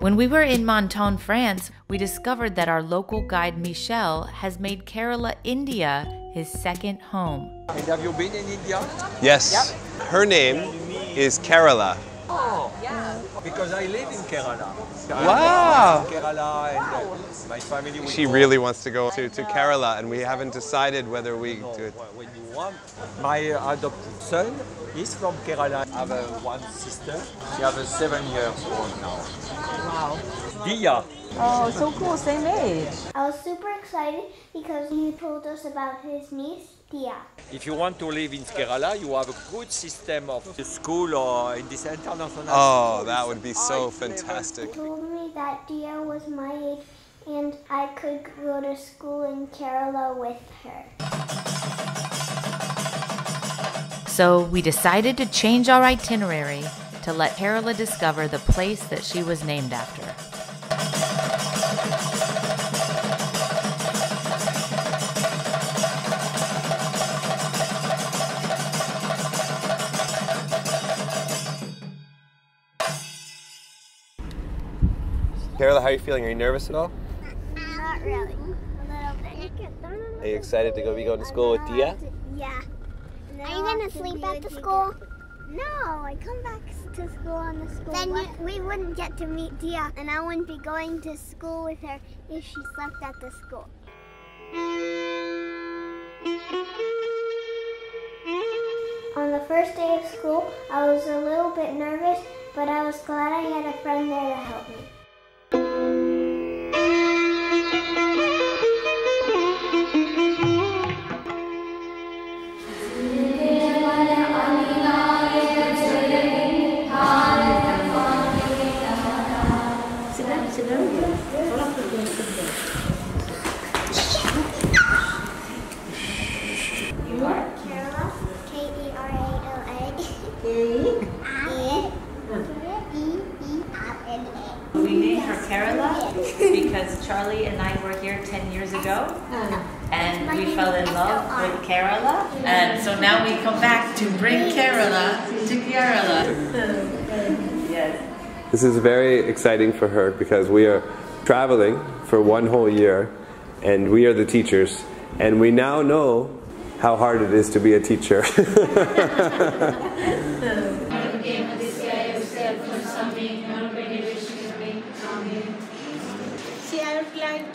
When we were in Menton, France, we discovered that our local guide Michel has made Kerala, India, his second home. And have you been in India? Yes. Her name is Kerala. Oh, yeah. Because I live in Kerala. Wow. Kerala and uh, my family. She go really wants to go to, to Kerala, and we haven't decided whether we No, do it. when you want. My uh, adopted son is from Kerala. I have uh, one sister. She has a seven years old now. Wow. Dia. Oh, so cool. Same age. I was super excited because he told us about his niece, Tia. If you want to live in Kerala, you have a good system of school or in this international Oh, school. that would be so High level fantastic. He told me that Tia was my age and I could go to school in Kerala with her. So we decided to change our itinerary to let Kerala discover the place that she was named after. Kerala, how are you feeling? Are you nervous at all? Not really. A little bit. Are you excited to go be going to school with Dia? Yeah. Are you gonna sleep at the school? No, I come back to school on the school. Then you, we wouldn't get to meet Dia, and I wouldn't be going to school with her if she slept at the school. On the first day of school, I was a little bit nervous, but I was glad I had Kerala because Charlie and I were here 10 years ago and we fell in love with Kerala. And so now we come back to bring Kerala to Kerala. yes. This is very exciting for her because we are traveling for one whole year and we are the teachers and we now know how hard it is to be a teacher. See, I would like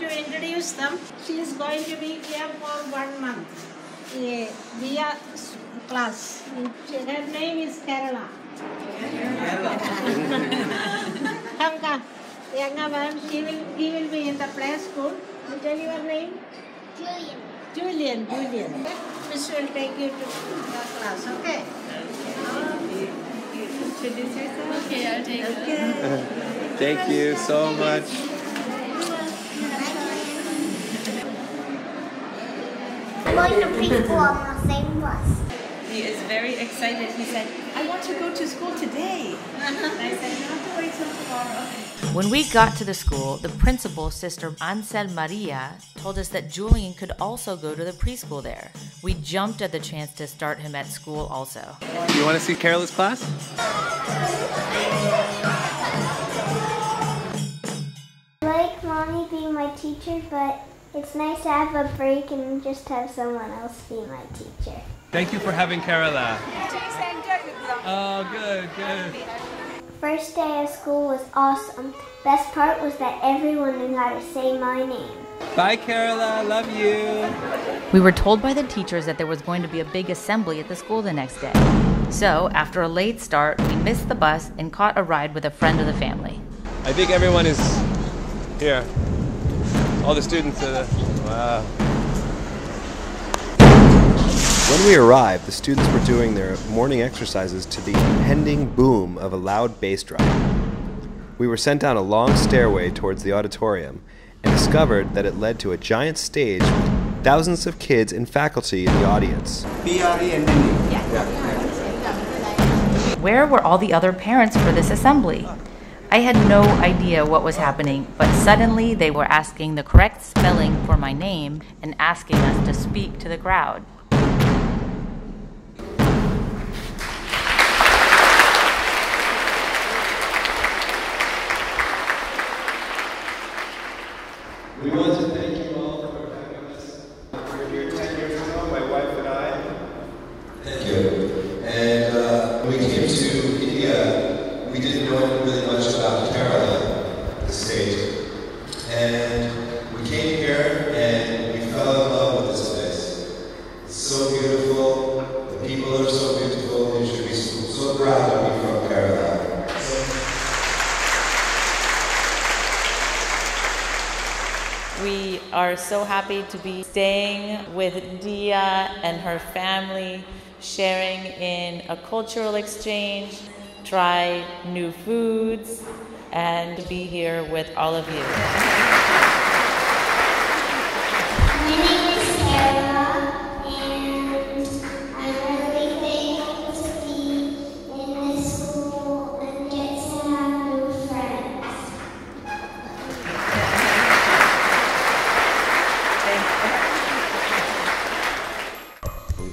to introduce them. She is going to be here for one month. Yeah, via class. Her name is Kerala. come, come. Younger one, she will, he will be in the play school. You tell your name? Julian. Julian, Julian. Miss will take you to the class, okay? Okay, I'll take Thank you so much. Going to preschool on the same bus. He is very excited. He said, I want to go to school today. and I said, you have to wait till tomorrow. When we got to the school, the principal, Sister Ansel Maria, told us that Julian could also go to the preschool there. We jumped at the chance to start him at school also. You want to see Carol's class? I like mommy being my teacher, but it's nice to have a break and just have someone else be my teacher. Thank you for having Kerala. Oh, good, good. First day of school was awesome. Best part was that everyone knew how to say my name. Bye, Kerala. Love you. We were told by the teachers that there was going to be a big assembly at the school the next day. So, after a late start, we missed the bus and caught a ride with a friend of the family. I think everyone is here. All the students are. there. Wow. When we arrived, the students were doing their morning exercises to the impending boom of a loud bass drum. We were sent down a long stairway towards the auditorium and discovered that it led to a giant stage with thousands of kids and faculty in the audience. Where were all the other parents for this assembly? I had no idea what was happening, but suddenly they were asking the correct spelling for my name and asking us to speak to the crowd. We want to thank you all for having us. We're here 10 years ago, my wife and I. Thank you. And uh, when we came to India, we didn't know really much We are so happy to be staying with Dia and her family, sharing in a cultural exchange, try new foods, and be here with all of you.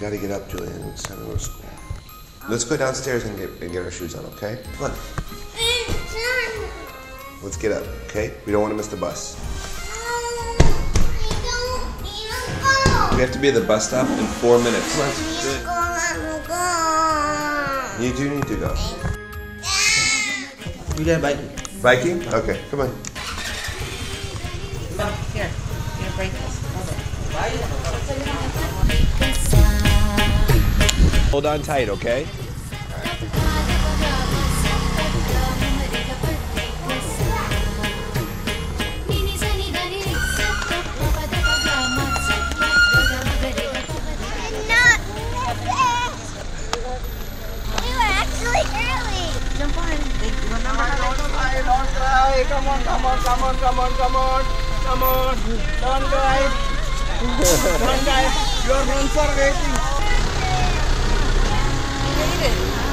Gotta get up, Julian. It's time to go to school. Let's go downstairs and get, and get our shoes on, okay? Come on. Let's get up, okay? We don't want to miss the bus. We have to be at the bus stop in four minutes. Come on. You do need to go. We did bike. Biking? Okay, come on. Here, you're gonna break this. Hold on tight, okay? Come on, come on, come on, come on, come on. Come on. Don't cry. don't cry. Your friends are waiting. 对。